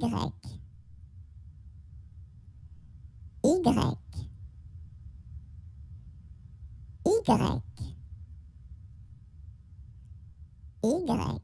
Y. Y. Y. Y.